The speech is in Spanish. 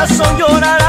corazón llorar.